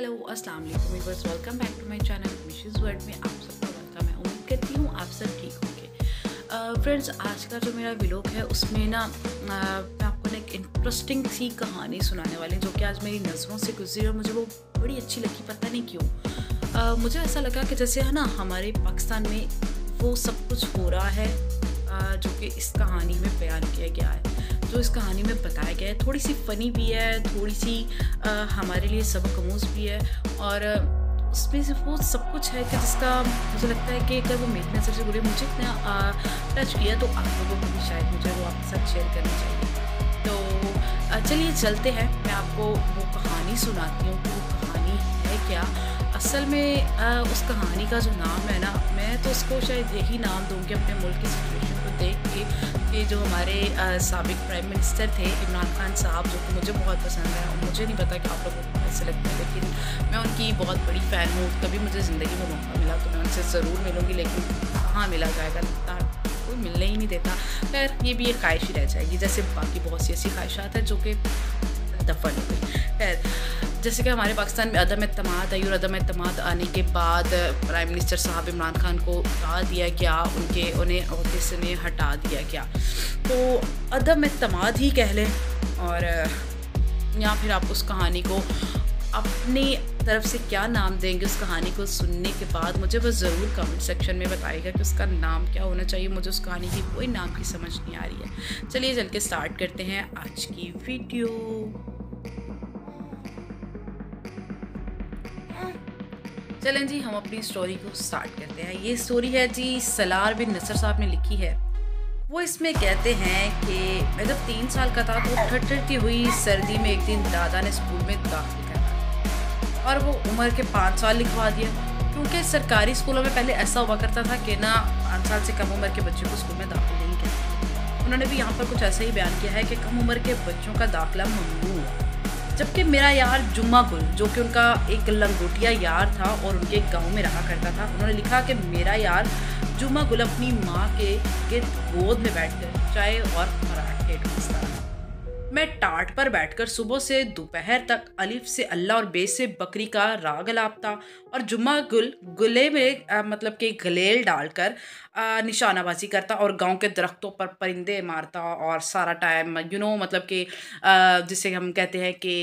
Hello अस्सलाम वालेकुम viewers welcome back to my channel Mrs world में आप सबका वेलकम है। उम्मीद करती हूँ आप सब ठीक होंगे। फ्रेंड्स आज का जो मेरा व्लॉग है, उसमें ना मैं आपको ना एक इंटरेस्टिंग सी कहानी सुनाने वाली जो कि आज मेरी नज़रों से गुजरी और मुझे वो बड़ी अच्छी लगी, पता नहीं क्यों। मुझे ऐसा लगा कि जैसे है ना, हमारे पाकिस्तान में वो सब कुछ हो रहा है जो कि इस कहानी में बयान किया गया है। जो इस कहानी में बताया गया है थोड़ी सी फ़नी भी है थोड़ी सी आ, हमारे लिए सबक अमूज भी है और उसमें से वो सब कुछ है कि जिसका मुझे लगता है कि अगर वो मेरी नज़र से बुरे मुझे इतना टच किया तो आप लोगों को भी शायद मुझे वो आपके साथ शेयर करना चाहिए। तो चलिए चलते हैं। मैं आपको वो कहानी सुनाती हूँ कि वो कहानी है क्या। असल में आ, उस कहानी का जो नाम है ना मैं तो उसको शायद यही नाम दूँगी अपने मुल्क की सिचुएशन को देख के। कि जो हमारे सबक प्राइम मिनिस्टर थे, इमरान खान साहब, जो कि मुझे बहुत पसंद है, और मुझे नहीं पता कि आप लोगों को कैसे लगता है लेकिन मैं उनकी बहुत बड़ी फ़ैन हूँ कभी मुझे ज़िंदगी में मौका मिला तो मैं उनसे ज़रूर मिलूँगी, लेकिन कहाँ मिला जाएगा, लगता कोई मिलने ही नहीं देता। खैर, ये भी एक ख्वाहिश ही रह जाएगी, जैसे बाकी बहुत सी ऐसी ख्वाहिशात हैं, जो कि दफन हो गई। खैर जैसे कि हमारे पाकिस्तान में अदम अतमाद आई और अदम अतमाद आने के बाद प्राइम मिनिस्टर साहब इमरान खान को हटा दिया गया, उनके, उन्हें अहदे से उन्हें हटा दिया गया। तो अदम अतमाद ही कह लें और या फिर आप उस कहानी को अपनी तरफ़ से क्या नाम देंगे, उस कहानी को सुनने के बाद मुझे बस ज़रूर कमेंट सेक्शन में बताइएगा कि उसका नाम क्या होना चाहिए। मुझे उस कहानी की कोई नाम की समझ नहीं आ रही है। चलिए चल के स्टार्ट करते हैं आज की वीडियो चलें जी, हम अपनी स्टोरी को स्टार्ट करते हैं। ये स्टोरी है जी, सलार बिन नसर साहब ने लिखी है। वो इसमें कहते हैं कि मैं जब तीन साल का था तो ठठरती हुई सर्दी में एक दिन दादा ने स्कूल में दाखिल करा और वो उम्र के पाँच साल लिखवा दिया क्योंकि सरकारी स्कूलों में पहले ऐसा हुआ करता था कि ना, पाँच साल से कम उम्र के बच्चों को स्कूल में दाखिल नहीं किया। उन्होंने भी यहाँ पर कुछ ऐसा ही बयान किया है कि कम उम्र के बच्चों का दाखिला ममनू है जबकि मेरा यार जुम्मा गुल जो कि उनका एक लंगोटिया यार था और उनके गाँव में रहा करता था, उन्होंने लिखा कि मेरा यार जुम्मा गुल अपनी माँ के गोद में बैठकर चाय और मराठे ढूंढता रहा मैं टाट पर बैठकर सुबह से दोपहर तक अलिफ से अल्लाह और बे से बकरी का राग लापता और जुम्मा गुल गुले में आ, मतलब कि गलेल डालकर निशानाबाजी करता और गाँव के दरख्तों पर परिंदे मारता और सारा टाइम यू नो मतलब कि जिसे हम कहते हैं कि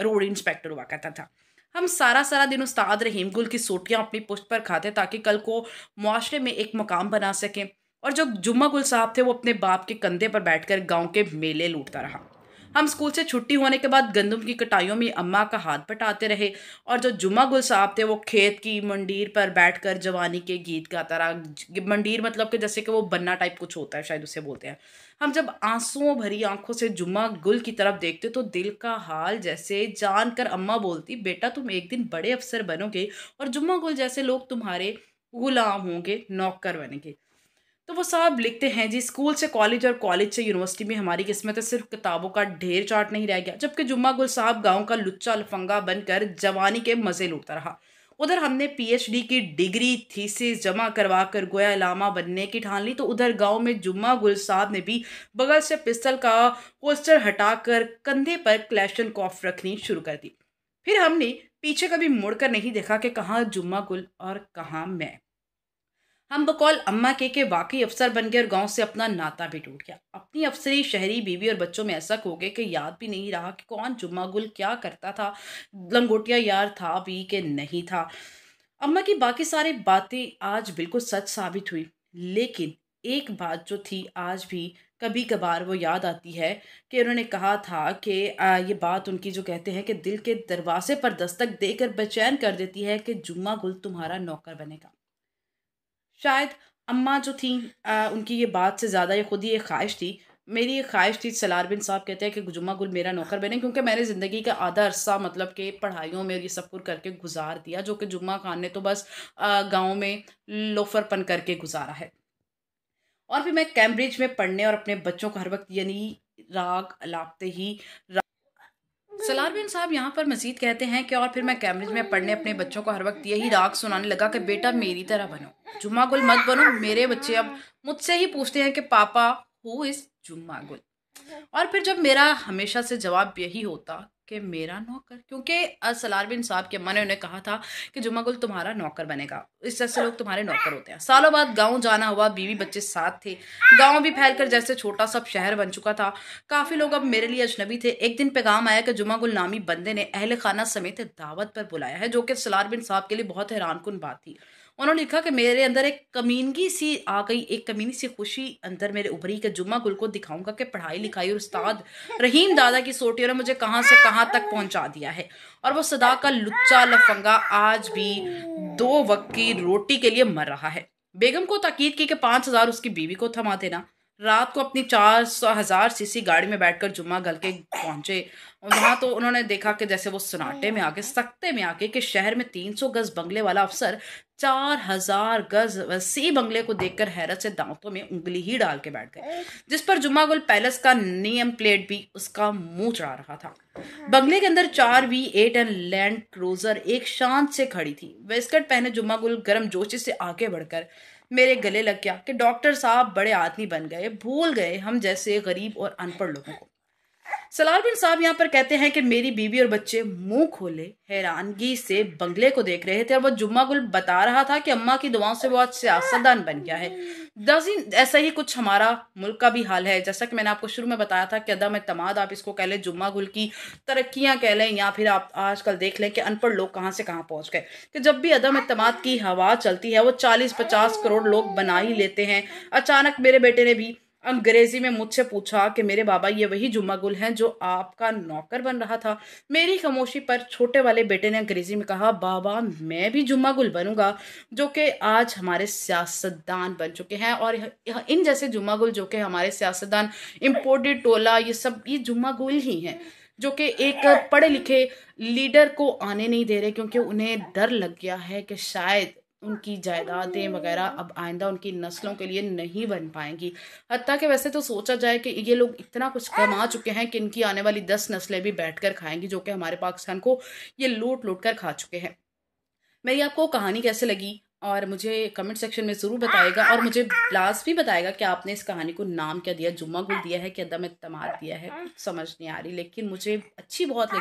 रोड इंस्पेक्टर हुआ करता था। हम सारा सारा दिन उस्ताद रहीम गुल की सोटियाँ अपनी पुष्ट पर खाते ताकि कल को मुआरे में एक मकाम बना सकें। और जो जुम्मा गुल साहब थे, वो अपने बाप के कंधे पर बैठकर गाँव के मेले लूटता रहा। हम स्कूल से छुट्टी होने के बाद गंदम की कटाइयों में अम्मा का हाथ बटाते रहे और जो जुम्मा गुल साहब थे, वो खेत की मंडीर पर बैठकर जवानी के गीत गाता रहा। मंडीर मतलब कि जैसे कि वो बन्ना टाइप कुछ होता है, शायद उसे बोलते हैं। हम जब आंसुओं भरी आँखों से जुम्मा गुल की तरफ़ देखते तो दिल का हाल जैसे जानकर अम्मा बोलती, बेटा, तुम एक दिन बड़े अफसर बनोगे और जुम्मा गुल जैसे लोग तुम्हारे गुलाम होंगे, नौकर बनेंगे। तो वो साहब लिखते हैं जी, स्कूल से कॉलेज और कॉलेज से यूनिवर्सिटी में हमारी किस्मत सिर्फ़ किताबों का ढेर चाट नहीं रह गया, जबकि जुम्मा गुल साहब गाँव का लुच्चा लफंगा बनकर जवानी के मज़े लूटता रहा। उधर हमने पीएचडी की डिग्री थीसिस जमा करवा कर गोया लामा बनने की ठान ली तो उधर गाँव में जुम्मा गुल साहब ने भी बगल से पिस्तल का पोस्टर हटाकर कंधे पर क्लैशन कॉफ रखनी शुरू कर दी। फिर हमने पीछे कभी मुड़कर नहीं देखा कि कहाँ जुम्मा गुल और कहाँ मैं। हम बकौल अम्मा के के वाकई अफसर बन गए और गाँव से अपना नाता भी टूट गया। अपनी अफसरी, शहरी बीवी और बच्चों में ऐसा खो गए कि याद भी नहीं रहा कि कौन जुम्मा गुल क्या करता था। लंगोटिया यार था भी कि नहीं था। अम्मा की बाकी सारी बातें आज बिल्कुल सच साबित हुई। लेकिन एक बात जो थी आज भी कभी कभार वो याद आती है कि उन्होंने कहा था कि ये बात उनकी जो कहते हैं कि दिल के दरवाजे पर दस्तक देकर बेचैन कर देती है कि जुम्मा गुल तुम्हारा नौकर बनेगा। शायद अम्मा जो थी आ, उनकी ये बात से ज़्यादा ये खुद ही एक ख्वाहिश थी। मेरी ये ख्वाहिश थी सलार बिन साहब कहते हैं कि जुम्मा गुल मेरा नौकर बने क्योंकि मैंने ज़िंदगी का आधा अरसा मतलब कि पढ़ाइयों में ये सब कुछ करके गुजार दिया जो कि जुम्मा खान ने तो बस गाँव में लोफरपन करके गुजारा है। और फिर मैं कैम्ब्रिज में पढ़ने और अपने बच्चों को हर वक्त यानी राग अलापते ही सलार बिन साहब यहाँ पर मजीद कहते हैं कि और फिर मैं कैम्ब्रिज में पढ़ने अपने बच्चों को हर वक्त यही राग सुनाने लगा कि बेटा मेरी तरह बनो, जुम्मा गुल मत बनो, मेरे बच्चे अब मुझसे ही पूछते हैं कि पापा हु इज़ जुम्मा गुल? और फिर जब मेरा हमेशा से जवाब यही होता कि मेरा नौकर, क्योंकि सलार बिन साहब के अम्मा ने उन्हें कहा था कि जुम्मा गुल तुम्हारा नौकर बनेगा। इस तरह से लोग तुम्हारे नौकर होते हैं। सालों बाद गाँव जाना हुआ, बीवी बच्चे साथ थे। गाँव भी फैलकर जैसे छोटा सा शहर बन चुका था। काफ़ी लोग अब मेरे लिए अजनबी थे। एक दिन पैगाम आया कि जुम्मा गुल नामी बंदे ने अहल खाना समेत दावत पर बुलाया है, जो कि सलार बिन साहब के लिए बहुत हैरान बात थी। उन्होंने लिखा कि मेरे अंदर एक कमीनगी सी आ गई, एक कमीनी सी खुशी अंदर मेरे उभरी के जुम्मा गुल को दिखाऊँगा कि पढ़ाई लिखाई और उस्ताद रहीम दादा की सोटियों ने मुझे कहाँ से कहाँ तक पहुँचा दिया है। और वो सदा का लुच्चा लफंगा आज भी दो वक्त की रोटी के लिए मर रहा है। बेगम को ताकीद की कि पाँच हज़ार उसकी बीवी को थमा देना। रात को अपनी चार सौ हज़ार सीसी गाड़ी में बैठकर जुम्मा गल के पहुँचे। वहाँ तो उन्होंने देखा कि जैसे वो सनाटे में आके, सख्ते में आके कि शहर में तीन सौ गज बंगले वाला अफसर चार हज़ार गज वसी बंगले को देखकर हैरत से दांतों में उंगली ही डाल के बैठ गए, जिस पर जुम्मा गुल पैलेस का नियम प्लेट भी उसका मुँह चढ़ा रहा था। बंगले के अंदर चार V eight and Land Cruiser एक शांत से खड़ी थी। वेस्कट पहने जुम्मा गुल गर्म जोशी से आगे बढ़कर मेरे गले लग गया कि डॉक्टर साहब बड़े आदमी बन गए, भूल गए हम जैसे गरीब और अनपढ़ लोगों को। सलाल बिन साहब यहाँ पर कहते हैं कि मेरी बीवी और बच्चे मुँह खोले, हैरानगी से बंगले को देख रहे थे और वो जुम्मा गुल बता रहा था कि अम्मा की दुआओं से वो आज सियासतदान बन गया है। दसिन ऐसा ही कुछ हमारा मुल्क का भी हाल है। जैसा कि मैंने आपको शुरू में बताया था कि अदम तमाद आप इसको कह लें जुम्मा गुल की तरक्कियाँ कह लें, या फिर आप आजकल देख लें कि अनपढ़ लोग कहाँ से कहाँ पहुँच गए। कि जब भी अदम इतमाद की हवा चलती है, वो चालीस पचास करोड़ लोग बना ही लेते हैं। अचानक मेरे बेटे ने भी अंग्रेज़ी में मुझसे पूछा कि मेरे बाबा, ये वही जुम्मा गुल हैं जो आपका नौकर बन रहा था। मेरी खामोशी पर छोटे वाले बेटे ने अंग्रेज़ी में कहा, बाबा, मैं भी जुम्मा गुल बनूँगा, जो कि आज हमारे सियासतदान बन चुके हैं। और इन जैसे जुम्मा गुल जो कि हमारे सियासतदान इम्पोर्टेड टोला, ये सब, ये जुम्मा गुल ही हैं, जो कि एक पढ़े लिखे लीडर को आने नहीं दे रहे, क्योंकि उन्हें डर लग गया है कि शायद उनकी जायदादें वगैरह अब आइंदा उनकी नस्लों के लिए नहीं बन पाएँगी। हती कि वैसे तो सोचा जाए कि ये लोग इतना कुछ कमा चुके हैं कि इनकी आने वाली दस नस्लें भी बैठ कर खाएँगी जो कि हमारे पाकिस्तान को ये लूट लूट कर खा चुके हैं। मेरी आपको कहानी कैसे लगी? और मुझे कमेंट सेक्शन में ज़रूर बताएगा और मुझे प्लास भी बताएगा कि आपने इस कहानी को नाम क्या दिया जुम्मा गुल दिया है कि अदम तमाद दिया है समझ नहीं आ रही लेकिन मुझे अच्छी बहुत